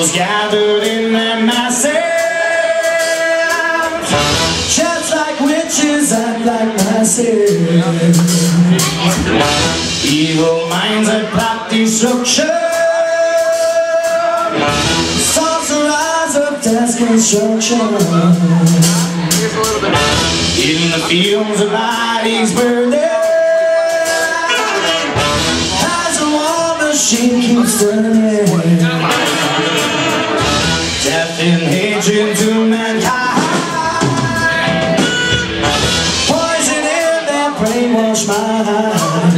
Generals gathered in their masses. Just like witches act like masses. Evil minds that plot destruction. Sorcerers of death construction. In the fields of bodies burning As a war machine keeps turning their brainwashed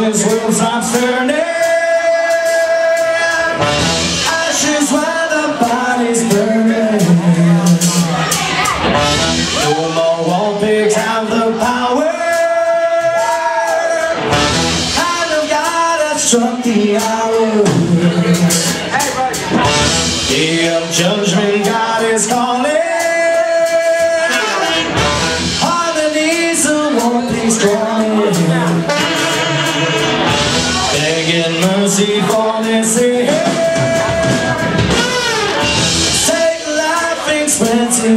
darkness will stop turning Ashes where the bodies burning. No more war pigs have the power. Hand of God has struck the hour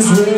things will